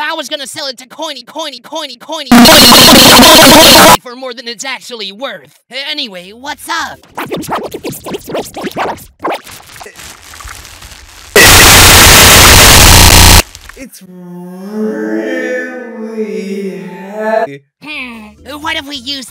I was gonna sell it to Coiny, Coiny, Coiny, Coiny, Coiny coiny for more than it's actually worth. Anyway, what's up? It's really heavy. Hmm, what if we use...